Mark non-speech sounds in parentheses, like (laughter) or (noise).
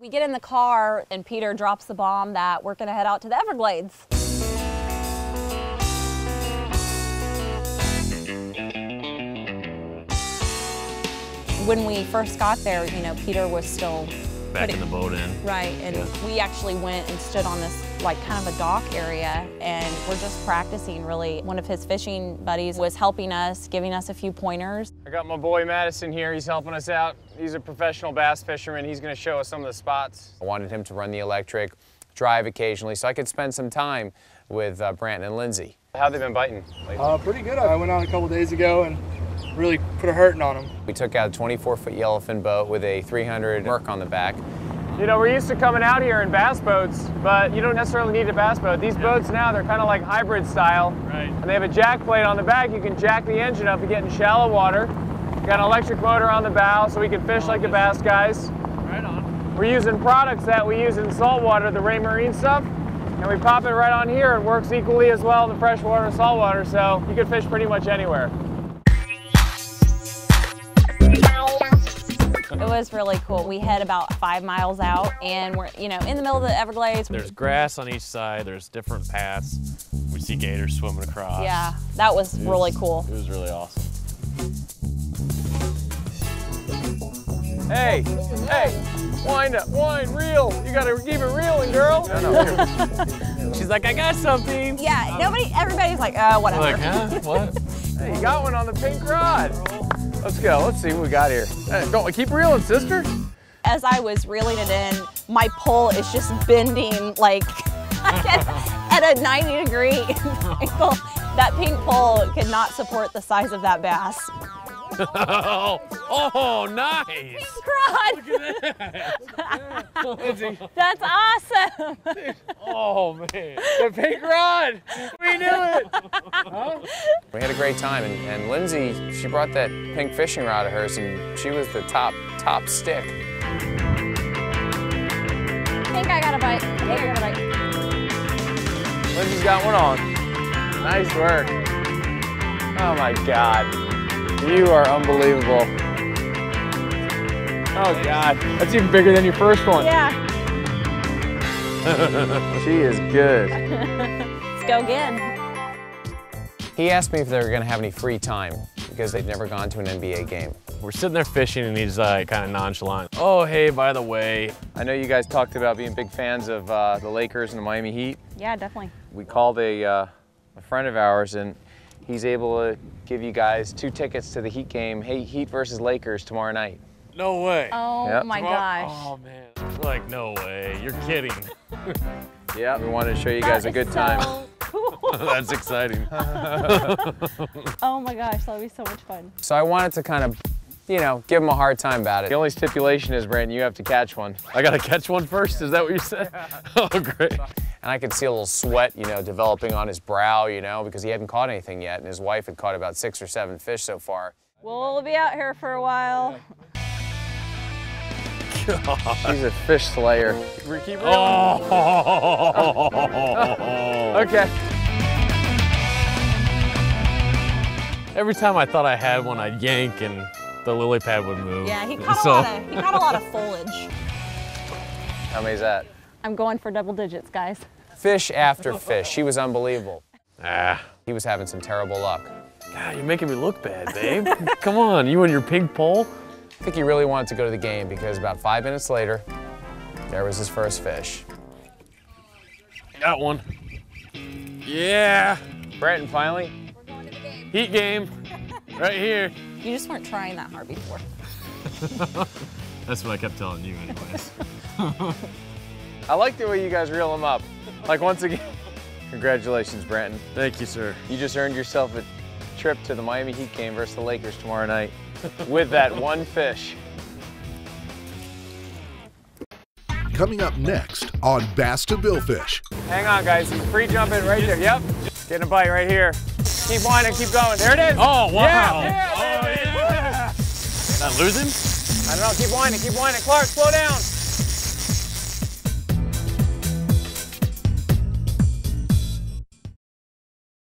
We get in the car and Peter drops the bomb that we're gonna head out to the Everglades. When we first got there, you know, Peter was still Back putting- in the boat in. Right, and Yeah. we actually went and stood on this like kind of a dock area and we're just practicing really. One of his fishing buddies was helping us, giving us a few pointers. I got my boy Madison here. He's helping us out. He's a professional bass fisherman. He's going to show us some of the spots. I wanted him to run the electric, drive occasionally, so I could spend some time with uh, Brandon and Lindsey. How they been biting? lately? Uh, pretty good. I went out a couple days ago and really put a hurting on them. We took out a 24-foot yellowfin boat with a 300 Merc on the back. You know, we're used to coming out here in bass boats, but you don't necessarily need a bass boat. These boats now, they're kind of like hybrid style. Right. And they have a jack plate on the back. You can jack the engine up to get in shallow water. Got an electric motor on the bow so we can fish like the bass guys. Right on. We're using products that we use in saltwater, the Raymarine stuff, and we pop it right on here. It works equally as well in the freshwater and saltwater, so you can fish pretty much anywhere. It was really cool. We head about five miles out and we're, you know, in the middle of the Everglades. There's grass on each side. There's different paths. We see gators swimming across. Yeah, that was It really cool. It was really awesome. Hey, hey, wind up, wind, reel. You gotta keep it reeling, girl. (laughs) She's like, I got something. Yeah, nobody, everybody's like, uh, whatever. Like, huh? What? (laughs) Hey, you got one on the pink rod. Let's go. Let's see what we got here. Don't keep reeling, sister. As I was reeling it in, my pole is just bending like at, (laughs) at a 90 degree (laughs) angle. That pink pole could not support the size of that bass. Oh, (laughs) oh, nice. Rod! That's awesome! Oh man. The pink rod. We knew it. We had a great time, and, and Lindsey, she brought that pink fishing rod of hers, and she was the top, top stick. I think I got a bite. I think I got a bite. Lindsey's got one on. Nice work. Oh my God. You are unbelievable. Oh God. That's even bigger than your first one. Yeah, (laughs) She is good. (laughs) let's go again. He asked me if they were going to have any free time because they'd never gone to an NBA game. We're sitting there fishing and he's like kind of nonchalant. Oh, hey, by the way, I know you guys talked about being big fans of uh, the Lakers and the Miami Heat. Yeah, definitely. We called a, uh, a friend of ours and he's able to give you guys two tickets to the Heat game, Hey, Heat versus Lakers tomorrow night. no way. Oh Yep. my Tomorrow- gosh. Oh man. Like, no way. You're kidding. (laughs) Yeah, we wanted to show you guys That a good is time. cool. (laughs) That's exciting. (laughs) oh my gosh, that'll be so much fun. So I wanted to kind of, you know, give him a hard time about it. The only stipulation is, Brandon, you have to catch one. I gotta catch one first. Is that what you said? Oh, great. And I could see a little sweat, you know, developing on his brow, you know, because he hadn't caught anything yet, and his wife had caught about six or seven fish so far. We'll be out here for a while. (laughs) She's a fish slayer. We keep reeling. Oh. Okay. Every time I thought I had one, I'd yank and the lily pad would move. Yeah, he (laughs) caught So- a lot of he caught a lot of foliage. How many's that? I'm going for double digits, guys. Fish after fish. She was unbelievable. Ah. He was having some terrible luck. God, you're making me look bad, babe. (laughs) Come on, you and your pig pole. I think he really wanted to go to the game because about five minutes later, there was his first fish. Got one. Yeah. Brandon, finally. Heat game. Right here. You just weren't trying that hard before. (laughs) That's what I kept telling you anyways. (laughs) I like the way you guys reel them up. Like once again. (laughs) Congratulations, Brandon. Thank you, sir. You just earned yourself a trip to the Miami Heat game versus the Lakers tomorrow night with that (laughs) one fish. Coming up next on Bass 2 Billfish. Hang on, guys. He's free jumping right there. Yep. Getting a bite right here. Keep winding, keep going. There it is. Oh, wow. Yeah, yeah, oh, yeah. Not losing? I don't know. Keep winding, keep winding. Clark, slow down.